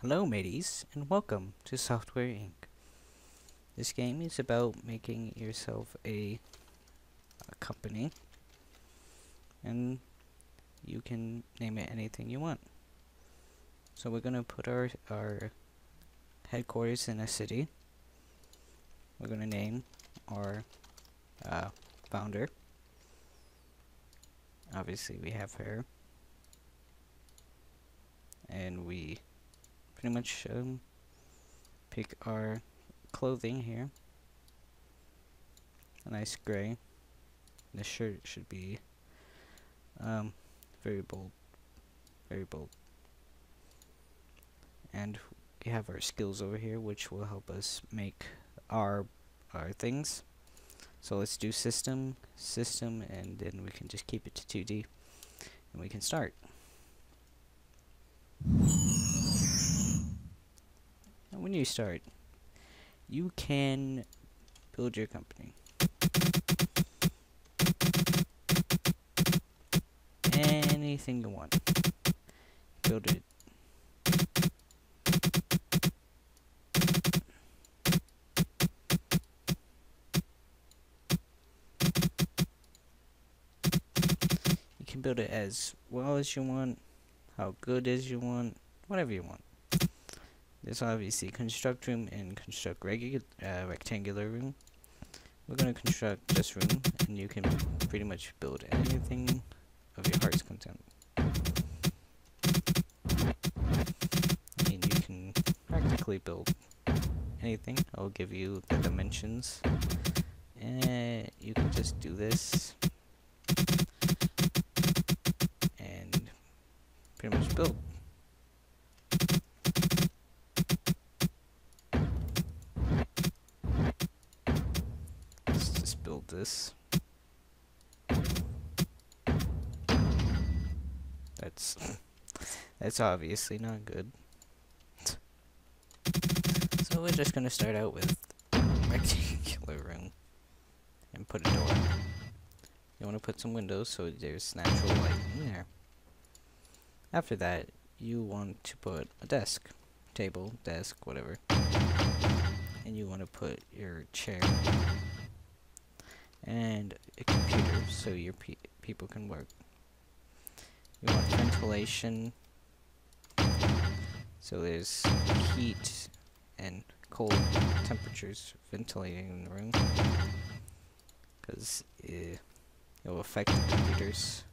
Hello mateys, and welcome to Software Inc. This game is about making yourself a, a company, and you can name it anything you want. So we're gonna put our, our headquarters in a city. We're gonna name our uh, founder. Obviously we have her. And we pretty much um, pick our clothing here. A nice gray. The shirt should be um, very bold. Very bold. And we have our skills over here which will help us make our our things. So let's do system, system, and then we can just keep it to 2D. And we can start. When you start, you can build your company. Anything you want. Build it. You can build it as well as you want, how good as you want, whatever you want. There's obviously construct room and construct regular uh, rectangular room. We're going to construct this room, and you can pretty much build anything of your heart's content. Mean, you can practically build anything. I'll give you the dimensions. And you can just do this. And pretty much build. That's obviously not good. So we're just gonna start out with rectangular room and put a door. You want to put some windows so there's natural light in there. After that, you want to put a desk, table, desk, whatever. And you want to put your chair and a computer so your pe people can work. You want ventilation so there's heat and cold temperatures ventilating in the room because it, will affect the computer's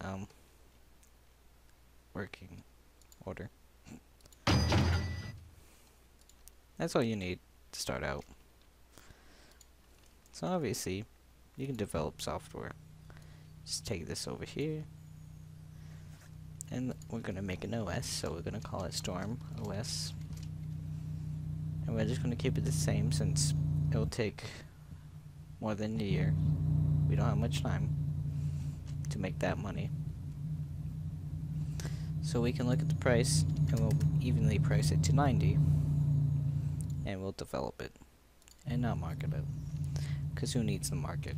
um, working order. That's all you need to start out. So obviously, you can develop software. Just take this over here. And we're to make an OS, so we're to call it Storm OS. And we're just to keep it the same since it'll take more than a year. We don't have much time to make that money. So we can look at the price and we'll evenly price it to 90 and we'll develop it and not market it because who needs the market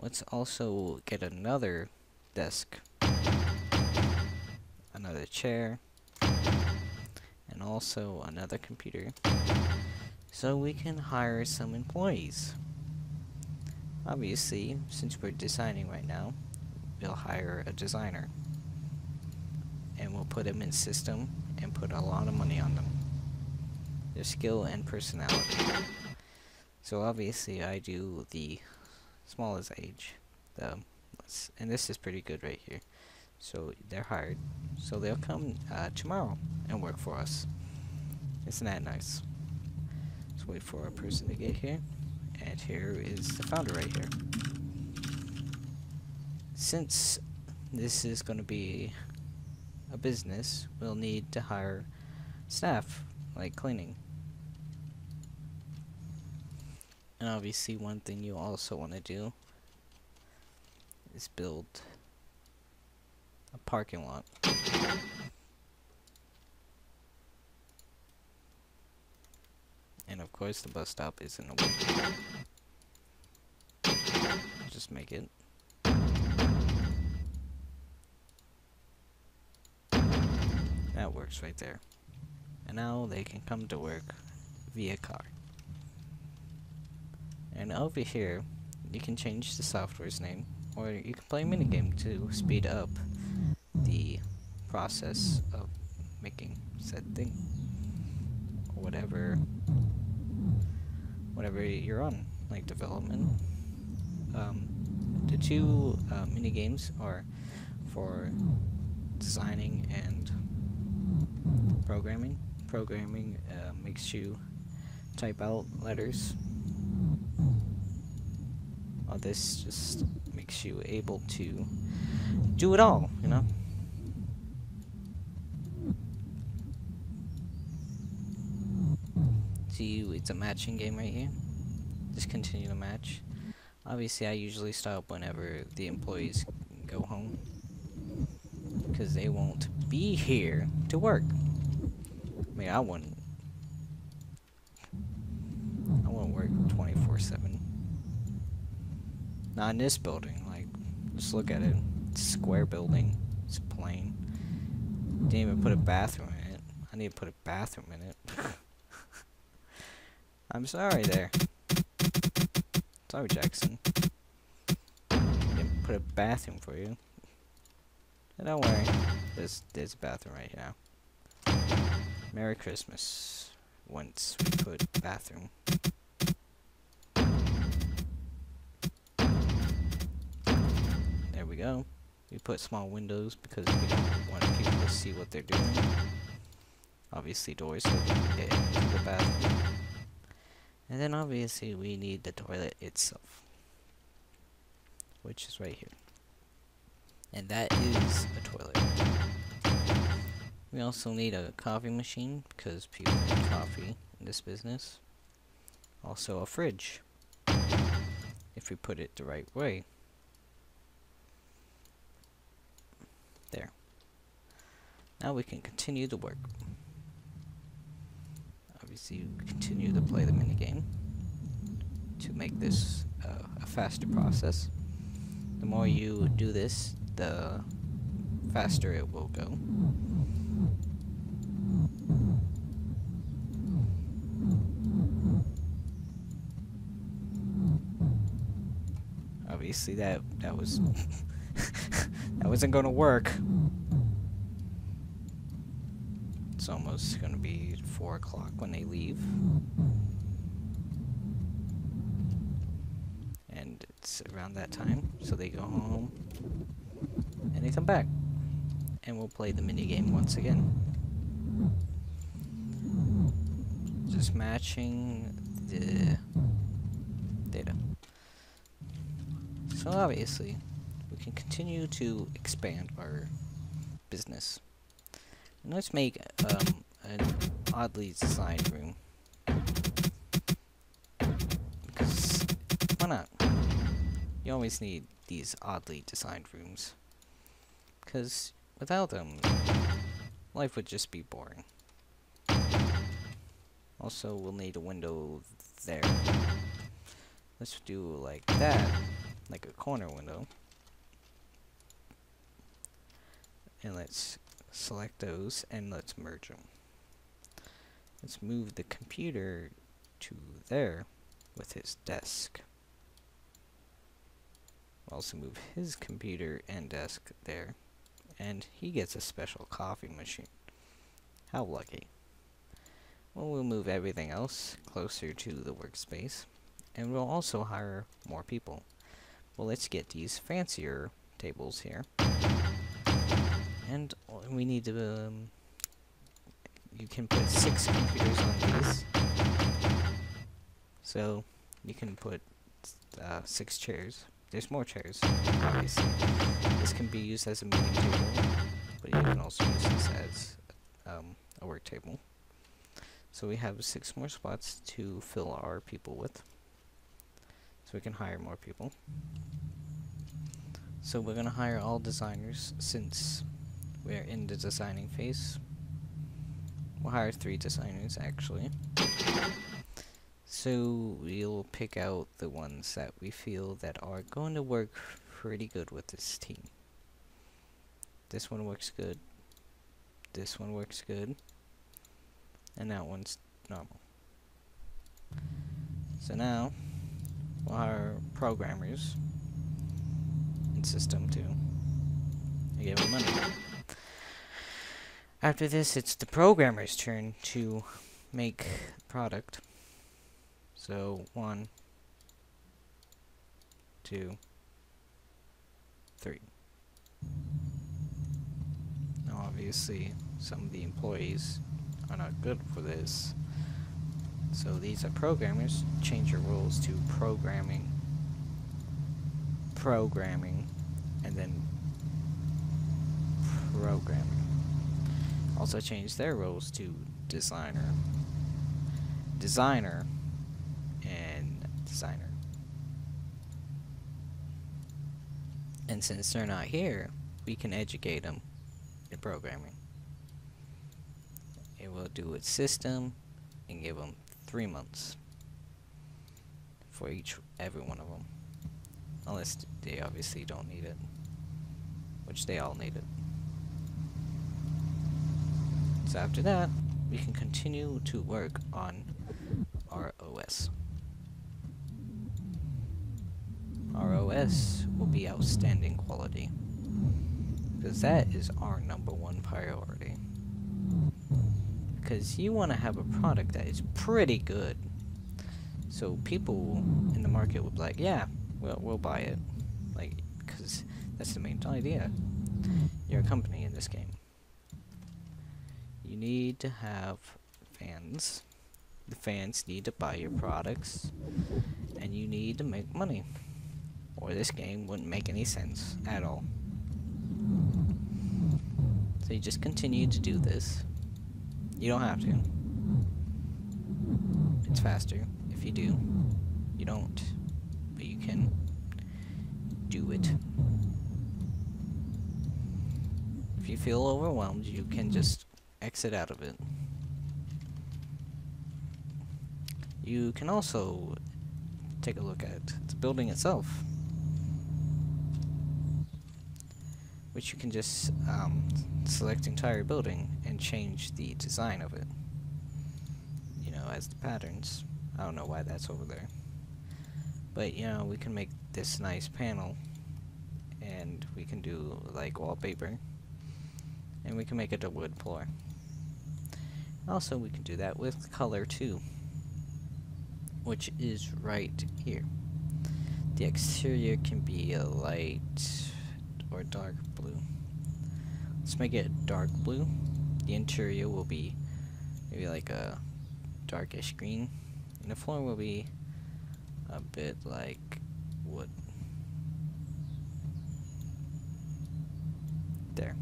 let's also get another desk. Another chair. And also another computer. So we can hire some employees. Obviously since we're designing right now we'll hire a designer. And we'll put them in system and put a lot of money on them. Their skill and personality. So obviously I do the smallest age, the and this is pretty good right here. So they're hired, so they'll come uh, tomorrow and work for us. Isn't that nice? Let's wait for a person to get here, and here is the founder right here. Since this is going to be a business, we'll need to hire staff, like cleaning. And obviously one thing you also want to do is build a parking lot. And of course the bus stop is in the way. Just make it. That works right there. And now they can come to work via car. And over here, you can change the software's name, or you can play a minigame to speed up the process of making said thing. Or whatever whatever you're on, like development. Um, the two uh, mini games are for designing and programming. Programming uh, makes you type out letters. While this just makes you able to do it all, you know? See, it's a matching game right here. Just continue to match. Obviously, I usually stop whenever the employees go home. Because they won't be here to work. I mean, I wouldn't. I wouldn't work 24-7. Not in this building. Like, just look at it. It's a square building. It's plain. Didn't even put a bathroom in it. I need to put a bathroom in it. I'm sorry there. Sorry, Jackson. Didn't put a bathroom for you. don't worry. There's, there's a bathroom right now. Merry Christmas. Once we put bathroom. We go. We put small windows because we want people to see what they're doing. Obviously doors so we can get into the bathroom. And then obviously we need the toilet itself. Which is right here. And that is a toilet. We also need a coffee machine because people need coffee in this business. Also a fridge. If we put it the right way. There. Now we can continue the work obviously you continue to play the minigame to make this uh, a faster process. The more you do this, the faster it will go. Obviously that that was that wasn't gonna work. It's almost gonna be 4 o'clock when they leave. And it's around that time, so they go home. And they come back. And we'll play the mini game once again. Just matching the data. So obviously, we can continue to expand our business. And let's make um, an oddly designed room. Because, why not? You always need these oddly designed rooms. Because, without them, life would just be boring. Also, we'll need a window there. Let's do like that, like a corner window. And let's select those and let's merge them. Let's move the computer to there with his desk. also move his computer and desk there. And he gets a special coffee machine. How lucky. Well, we'll move everything else closer to the workspace. And we'll also hire more people. Well, let's get these fancier tables here. And we need to um, you can put six computers on these. So you can put uh, six chairs. There's more chairs, obviously. This can be used as a meeting table, but you can also use this as um, a work table. So we have six more spots to fill our people with. So we can hire more people. So we're going to hire all designers since we're in the designing phase. We'll hire three designers, actually. So we'll pick out the ones that we feel that are going to work pretty good with this team. This one works good. this one works good. And that one's normal. So now, we'll hire programmers And System 2. I gave them money. After this, it's the programmer's turn to make product. So, one, two, three. Now, obviously, some of the employees are not good for this. So these are programmers. Change your rules to programming, programming, and then programming. Also change their roles to designer, designer, and designer. And since they're not here, we can educate them in programming. It will do its system and give them three months for each every one of them unless they obviously don't need it which they all need it so after that we can continue to work on our OS our OS will be outstanding quality because that is our number one priority because you want to have a product that is pretty good. So people in the market would be like, yeah, we'll, we'll buy it. Like, because that's the main idea. You're a company in this game. Need to have fans. The fans need to buy your products. And you need to make money. Or this game wouldn't make any sense at all. So you just continue to do this. You don't have to. It's faster if you do. You don't, but you can do it. If you feel overwhelmed, you can just exit out of it. You can also take a look at the building itself. Which you can just um, select entire building and change the design of it. You know, as the patterns. I don't know why that's over there. But, you know, we can make this nice panel. And we can do, like, wallpaper. And we can make it a wood floor. Also, we can do that with color, too. Which is right here. The exterior can be a light or dark blue. Let's make it dark blue. The interior will be maybe like a darkish green. And the floor will be a bit like wood. There.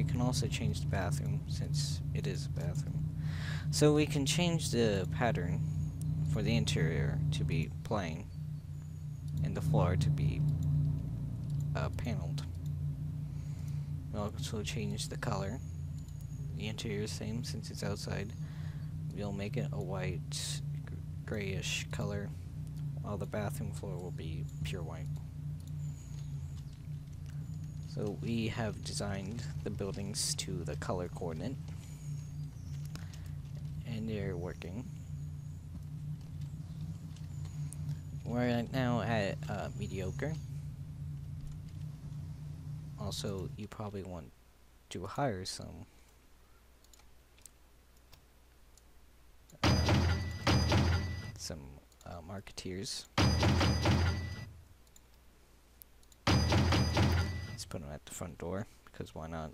We can also change the bathroom since it is a bathroom. So we can change the pattern for the interior to be plain and the floor to be uh, paneled. We'll also change the color. The interior is same since it's outside. We'll make it a white, grayish color, while the bathroom floor will be pure white. So we have designed the buildings to the color coordinate, and they're working. We're now at uh, mediocre. Also you probably want to hire some. Some uh, marketeers put them at the front door because why not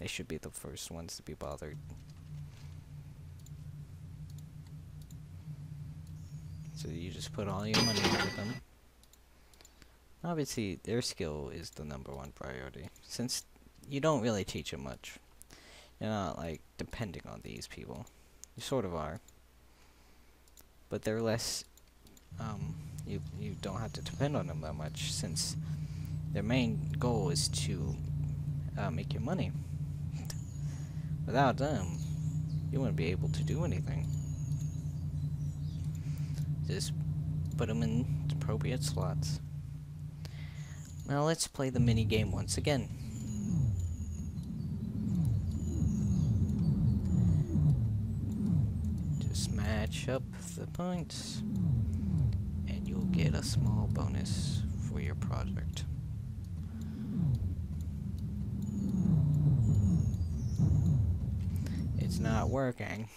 they should be the first ones to be bothered so you just put all your money into them Obviously, their skill is the number one priority, since you don't really teach them much. You're not, like, depending on these people. You sort of are. But they're less, um, you, you don't have to depend on them that much, since their main goal is to uh, make your money. Without them, you wouldn't be able to do anything. Just put them in appropriate slots. Now let's play the mini game once again. Just match up the points and you'll get a small bonus for your project. Not working.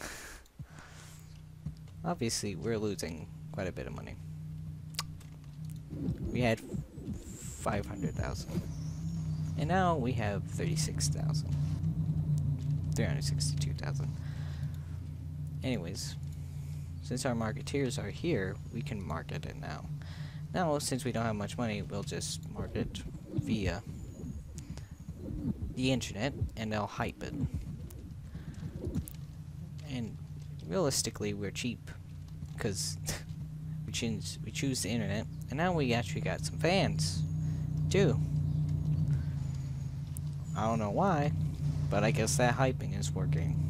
Obviously, we're losing quite a bit of money. We had 500,000. And now we have 36,000. 362,000. Anyways, since our marketeers are here, we can market it now. Now, since we don't have much money, we'll just market via the internet, and they'll hype it. And realistically, we're cheap, because we choose we choose the internet, and now we actually got some fans, too. I don't know why, but I guess that hyping is working.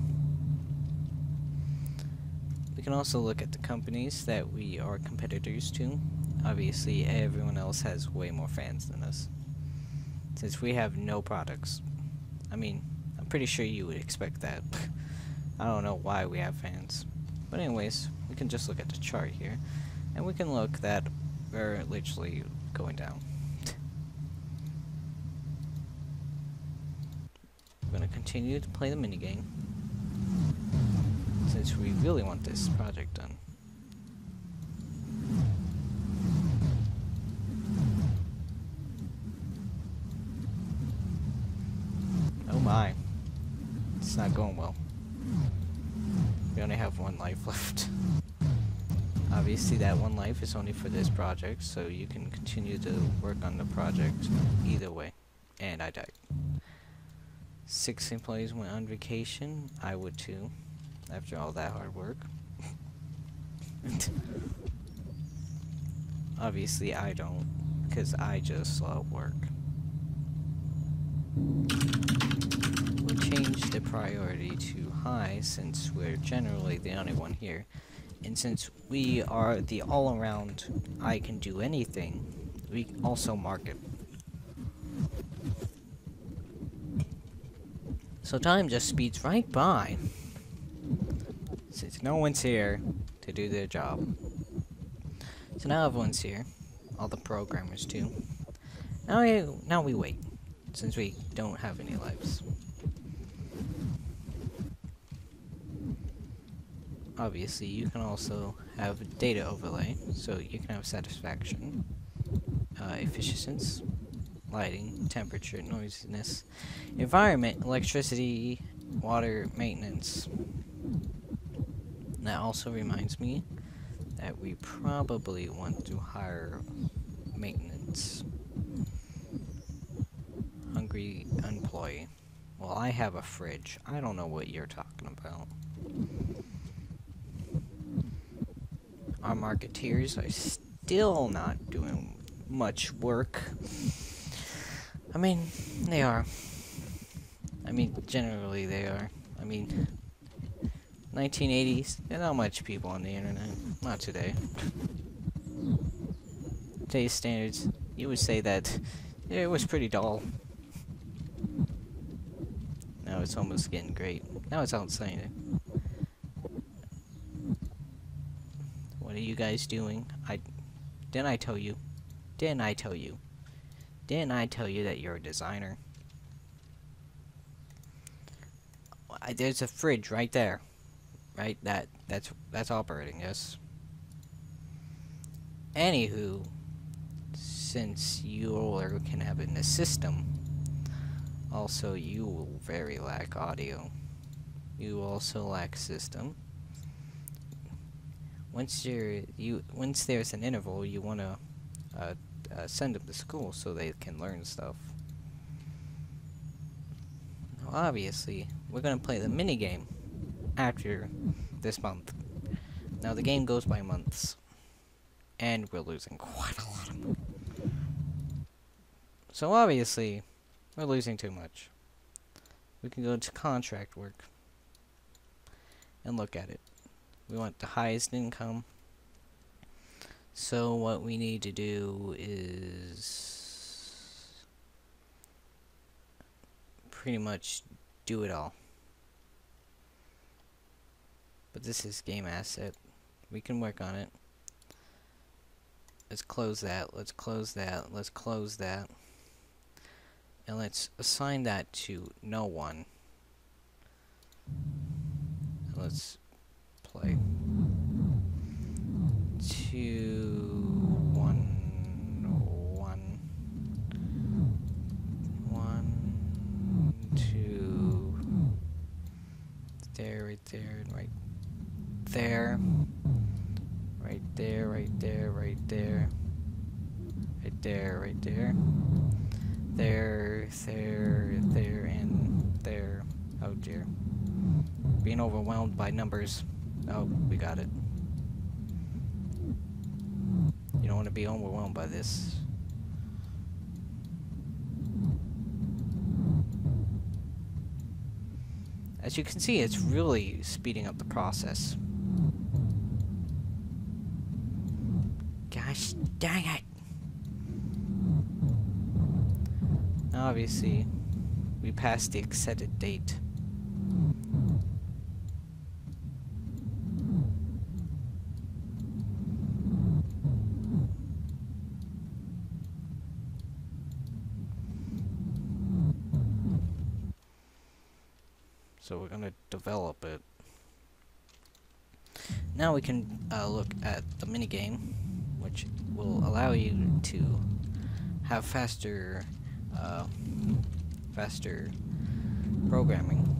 We can also look at the companies that we are competitors to. Obviously, everyone else has way more fans than us. Since we have no products. I mean, I'm pretty sure you would expect that. I don't know why we have fans. But anyways, we can just look at the chart here. And we can look that we're literally going down. We're gonna continue to play the minigame. Since we really want this project done. Oh my. It's not going well. Life left. Obviously that one life is only for this project, so you can continue to work on the project either way. And I died. Six employees went on vacation. I would too, after all that hard work. Obviously I don't, because I just love work. The priority to high since we're generally the only one here. And since we are the all-around I can do anything, we also market. So time just speeds right by. Since no one's here to do their job. So now everyone's here. All the programmers too. Now we, now we wait. Since we don't have any lives. Obviously, you can also have data overlay, so you can have satisfaction, uh, efficiency, lighting, temperature, noisiness, environment, electricity, water, maintenance. That also reminds me that we probably want to hire maintenance. Hungry employee. Well, I have a fridge. I don't know what you're talking about. Our marketeers are still not doing much work. I mean, they are. I mean, generally they are. I mean, 1980s, there's not much people on the internet. Not today. Today's standards, you would say that it was pretty dull. Now it's almost getting great. Now it's. What are you guys doing? I didn't I tell you? Didn't I tell you? Didn't I tell you that you're a designer? I, there's a fridge right there. Right? That that's that's operating, yes. Anywho, since you all can have in the system, also you will very lack audio. You also lack system once you're you once there's an interval, you want to uh, uh, send them to school so they can learn stuff. Now, obviously, we're gonna play the mini game after this month. Now the game goes by months, and we're losing quite a lot of money. So obviously, we're losing too much. We can go to contract work and look at it we want the highest income. So what we need to do is pretty much do it all. But this is game asset. We can work on it. Let's close that. Let's close that. Let's close that. And let's assign that to no one. Let's play. Two, one, one, one, two. There, right there, right there. Right there, right there, right there. Right there, right there. There, there, there, and there. Oh dear. Being overwhelmed by numbers. Oh, we got it. You don't want to be overwhelmed by this. As you can see, it's really speeding up the process. Gosh dang it! Obviously, we passed the accepted date. So we're gonna develop it. Now we can uh, look at the minigame, which will allow you to have faster, uh, faster programming.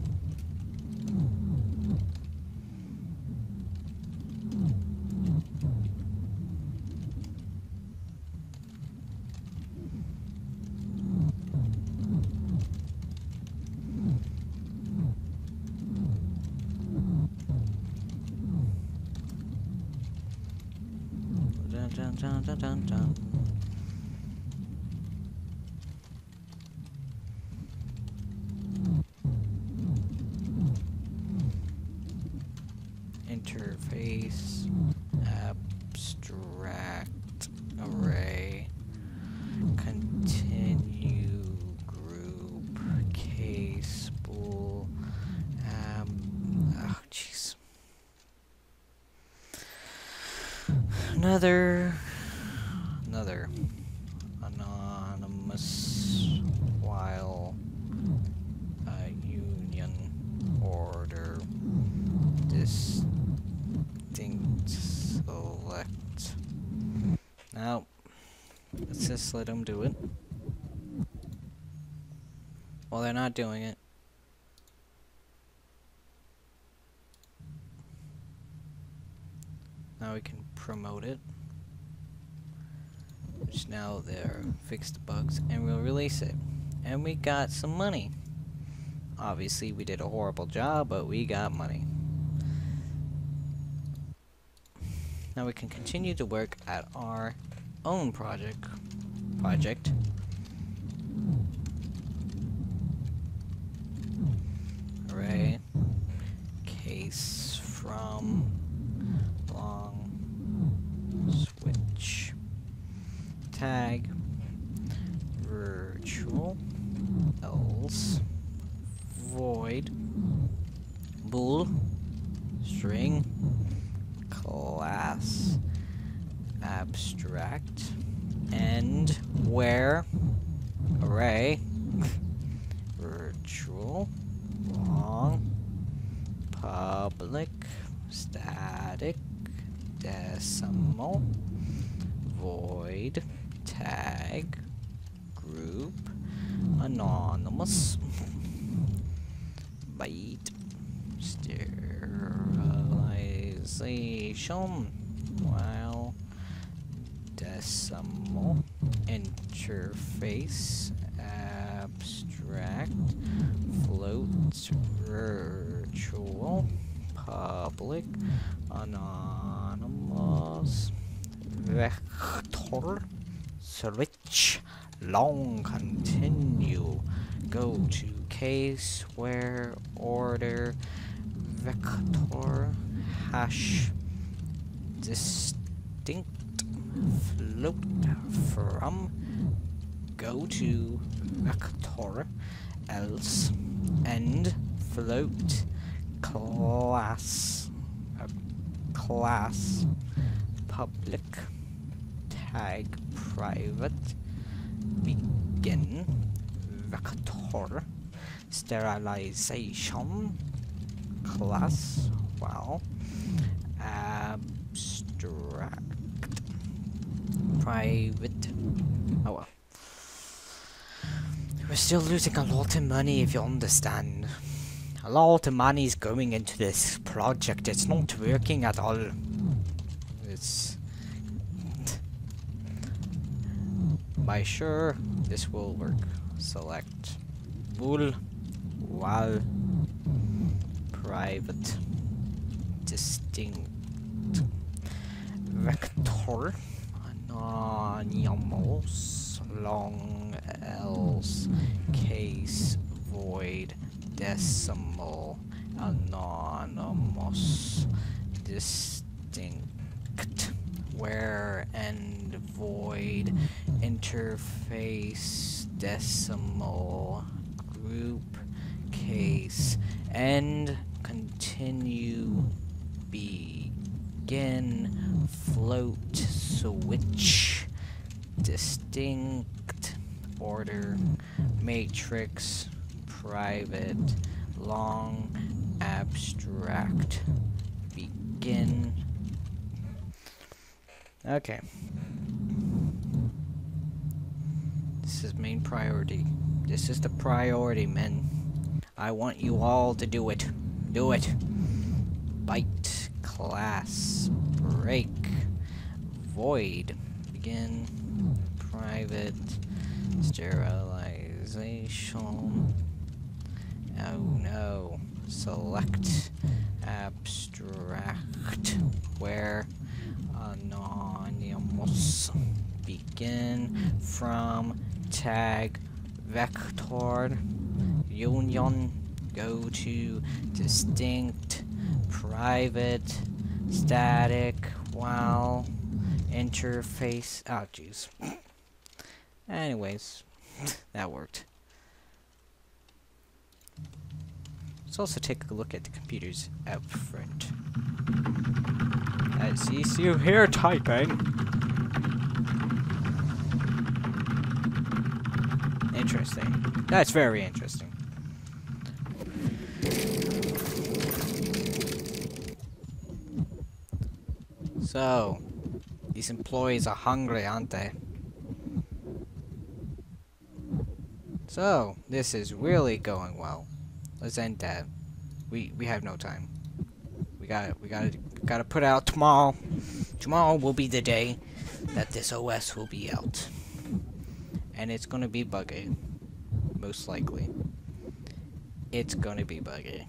Just let them do it. Well, they're not doing it. Now we can promote it. Which now they're fixed bugs and we'll release it. And we got some money. Obviously we did a horrible job, but we got money. Now we can continue to work at our own project project. Array virtual. Long. Public. Static. Decimal. Void. Tag. Group. Anonymous. Byte. Sterilization. While. Decimal. Interface abstract float virtual public anonymous vector switch. Long continue. Go to case where order vector hash distinct float from. Go to vector else. End float. Class. Class. Public. Tag private. Begin. Vector. Sterilization. Class. Well abstract. Private. Oh well we're still losing a lot of money if you understand. A lot of money is going into this project. It's not working at all. It's by sure this will work. Select wool wall private distinct vector. Anonymous long else case void decimal anonymous distinct where end void interface decimal group case end continue begin float switch distinct order matrix private long abstract. Begin. Okay. This is main priority. This is the priority men. I want you all to do it. Do it. Byte class. Break. Void. Begin private sterilization. Oh no. Select abstract. Where anonymous begin from. Tag vector union go to distinct private static. While interface oh jeez anyways that worked. Let's also take a look at the computers out front. I see you here typing. Interesting. That's very interesting. So, these employees are hungry, aren't they? So, this is really going well. Let's end that. We we have no time. We got we got got to put out tomorrow. Tomorrow will be the day that this OS will be out, and it's gonna be buggy, most likely. It's gonna be buggy.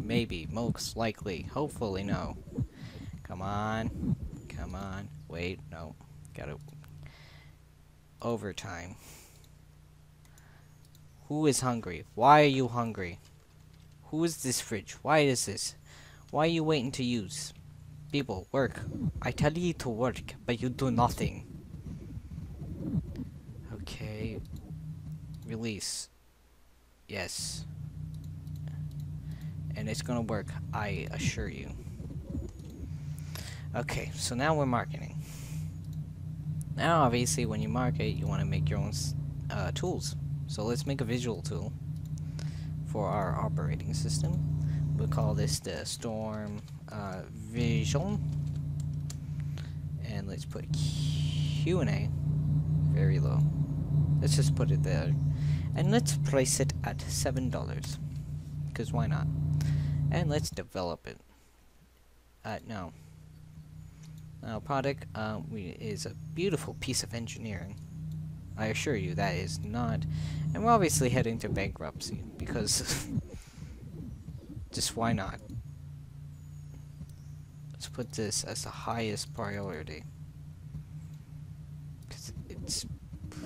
Maybe, most likely, hopefully no. Come on. Come on. Wait, no. Gotta... Overtime. Who is hungry? Why are you hungry? Who is this fridge? Why is this? Why are you waiting to use? People, work. I tell you to work, but you do nothing. Okay. Release. Yes. And it's gonna work, I assure you. Okay, so now we're marketing. Now, obviously, when you market, you want to make your own uh, tools. So let's make a visual tool for our operating system. We'll call this the Storm uh, Vision. And let's put Q&A very low. Let's just put it there. And let's price it at $7. Because why not? And let's develop it. Uh, no. Now, product uh, we, is a beautiful piece of engineering. I assure you that is not. And we're obviously heading to bankruptcy because just why not? Let's put this as the highest priority. Because it's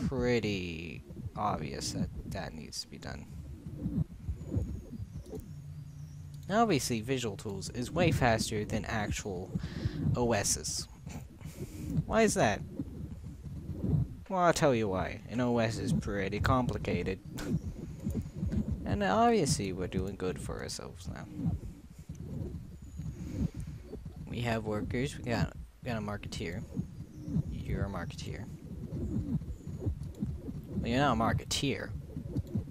pretty obvious that that needs to be done. Now obviously Visual Tools is way faster than actual OSs. Why is that? Well, I'll tell you why. An OS is pretty complicated. And obviously we're doing good for ourselves now. We have workers, we got, got a marketeer. You're a marketeer. Well, you're not a marketeer.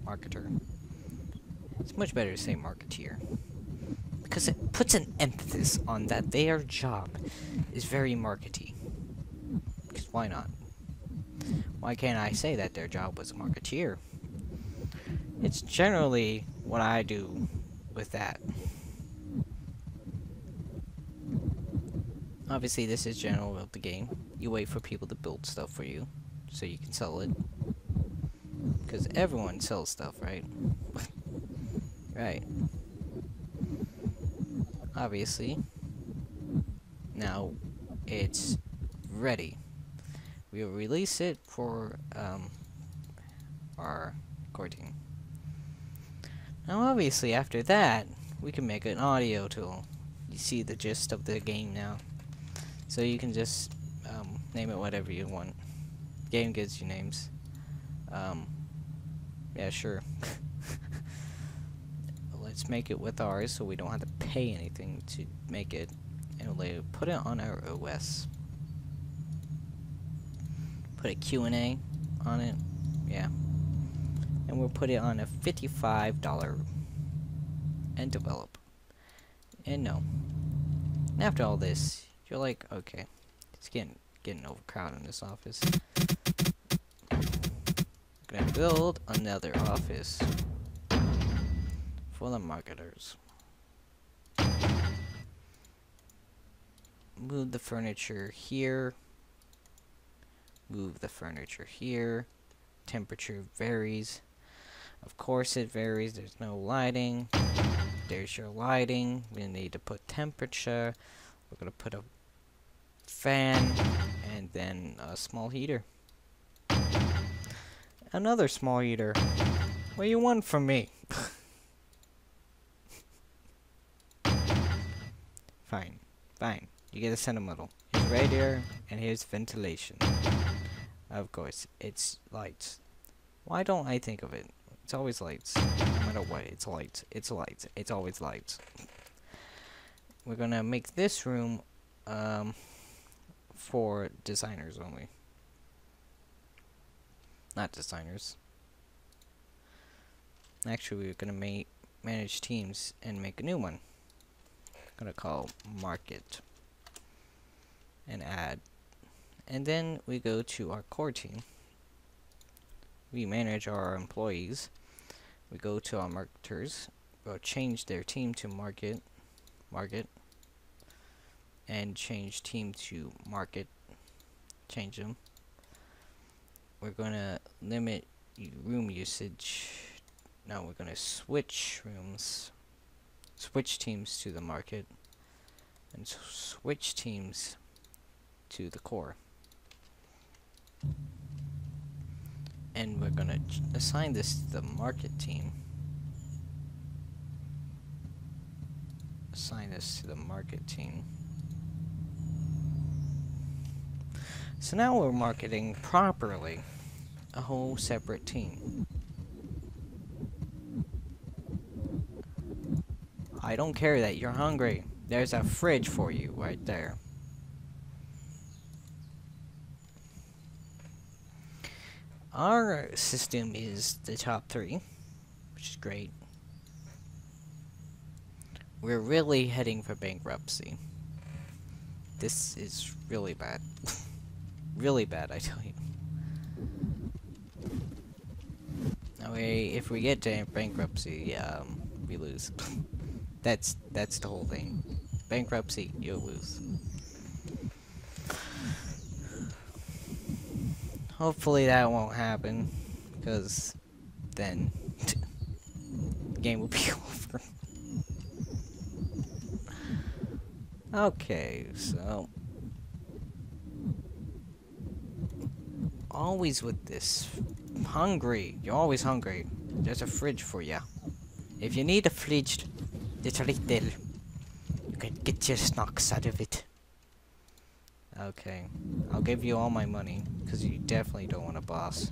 Marketer. It's much better to say marketeer. Because it puts an emphasis on that their job is very markety. Because why not? Why can't I say that their job was a marketeer? It's generally what I do with that. Obviously, this is general of the game. You wait for people to build stuff for you, so you can sell it. Because everyone sells stuff, right? right. Obviously. Now, it's ready. We'll release it for um, our team. Now, obviously, after that, we can make an audio tool. You see the gist of the game now. So you can just um, name it whatever you want. Game gives you names. Um, yeah, sure. Let's make it with ours so we don't have to pay anything to make it. And we'll put it on our OS. Put a Q&A on it. Yeah. And we'll put it on a $55 and develop. And no. After all this, you're like, okay, it's getting getting overcrowded in this office. I'm gonna build another office for the marketers. Move the furniture here. Move the furniture here. Temperature varies. Of course it varies. There's no lighting. There's your lighting. We need to put temperature. We're gonna put a fan, and then a small heater. Another small heater. What do you want from me? fine, fine. You get a sentimental. Here's radiator, and here's ventilation. Of course, it's lights. Why don't I think of it? It's always lights. No matter what, it's lights. It's lights. It's always lights. We're gonna make this room um, for designers only. Not designers. Actually, we're gonna ma manage teams and make a new one. I'm gonna call market and add. And then we go to our core team. We manage our employees. We go to our marketers. We'll change their team to market. Market and change team to market change them we're gonna limit room usage now we're gonna switch rooms switch teams to the market and switch teams to the core and we're gonna assign this to the market team assign this to the market team So now we're marketing properly a whole separate team. I don't care that you're hungry. There's a fridge for you right there. Our system is the top three, which is great. We're really heading for bankruptcy. This is really bad. really bad, I tell you. That if we get to bankruptcy, um, we lose. that's that's the whole thing. Bankruptcy, you'll lose. Hopefully that won't happen, because then the game will be over. okay, so always with this. Hungry. You're always hungry. There's a fridge for you. If you need a fridge, it's right there. You can get your snacks out of it. Okay. I'll give you all my money, because you definitely don't want a boss.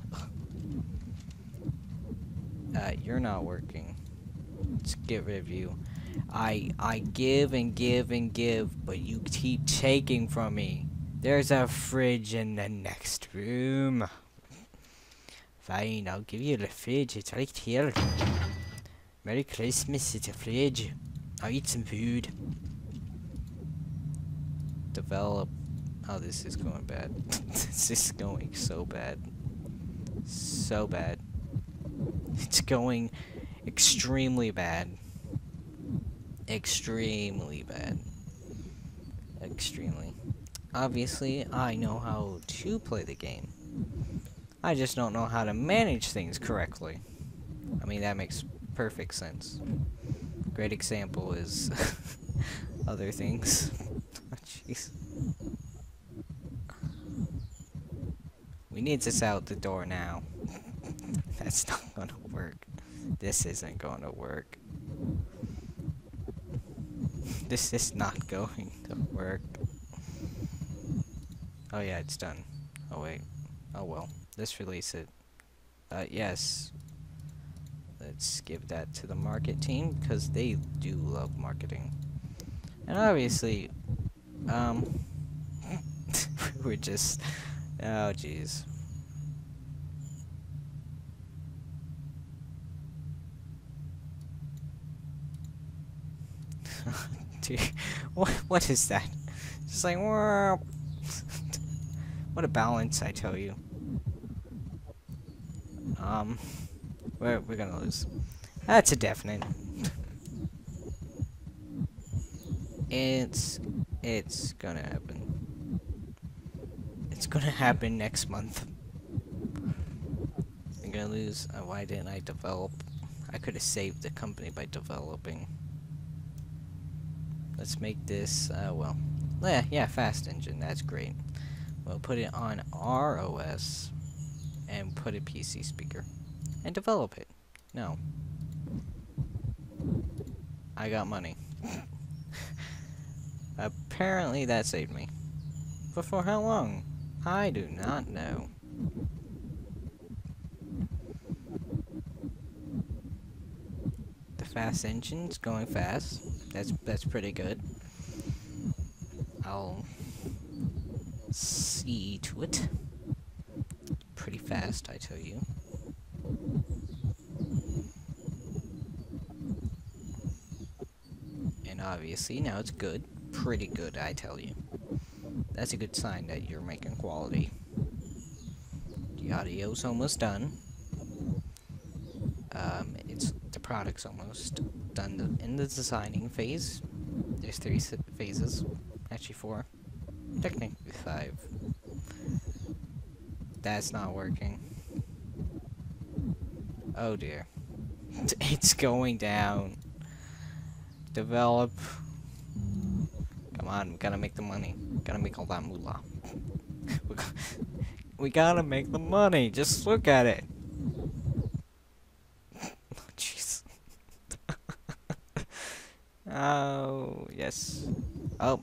uh, you're not working. Let's get rid of you. I I give and give and give, but you keep taking from me. There's a fridge in the next room. Fine, I'll give you the fridge. It's right here. Merry Christmas, it's a fridge. I'll eat some food. Develop. Oh, this is going bad. this is going so bad. So bad. It's going extremely bad. Extremely bad. Extremely. Obviously, I know how to play the game. I just don't know how to manage things correctly. I mean, that makes perfect sense. Great example is other things. Oh, jeez. We us out the door now. That's not gonna work. This isn't gonna work. This is not going to work. Oh yeah, it's done. Oh wait. Oh well. Let's release it. Uh, yes. Let's give that to the market team, because they do love marketing. And obviously, um, we're just, oh jeez. Dude, what, what is that? Just like, what a balance, I tell you. Um, we're, we're gonna lose. That's a definite. It's, it's gonna happen. It's gonna happen next month. I'm gonna lose. Uh, why didn't I develop? I could have saved the company by developing. Let's make this, uh, well, yeah, yeah, fast engine, that's great. We'll put it on our OS and put a PC speaker and develop it. No. I got money. Apparently that saved me. But for how long? I do not know. The fast engine's going fast. That's that's pretty good. I'll see to it. Pretty fast, I tell you. And obviously, now it's good. Pretty good, I tell you. That's a good sign that you're making quality. The audio's almost done. Um, it's the product's almost done the, in the designing phase. There's three phases, actually four, technically five. That's not working. Oh dear. It's going down. Develop. Come on, we gotta make the money. Gotta make all that moolah. we gotta make the money. Just look at it. Jeez. oh, yes. Oh,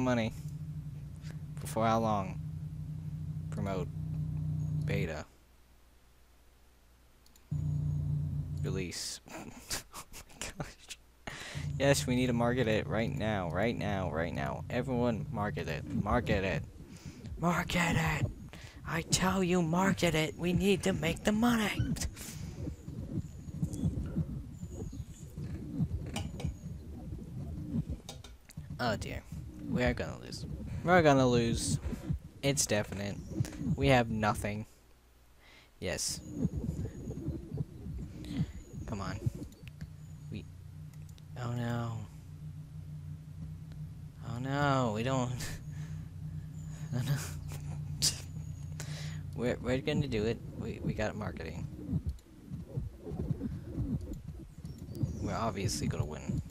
money. For how long? Promote. Beta. Release. oh my gosh. Yes, we need to market it right now, right now, right now. Everyone market it. Market it. Market it! I tell you, market it. We need to make the money. oh dear. We are gonna lose. We're gonna lose. It's definite. We have nothing. Yes. Come on. We... Oh no. Oh no, we don't... oh no. we're, we're gonna do it. We, we got marketing. We're obviously gonna win.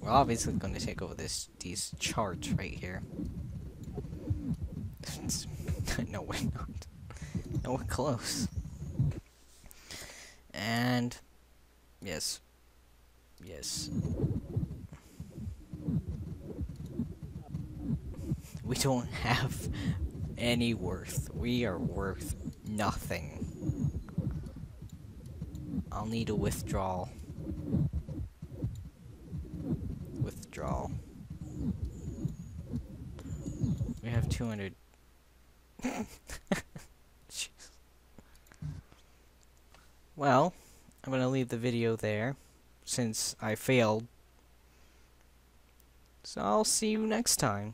We're obviously gonna take over this these charts right here. no, we're not. No, we're close. And yes, yes. We don't have any worth. We are worth nothing. I'll need a withdrawal. We have 200. Jeez. Well, I'm gonna leave the video there since I failed. So I'll see you next time.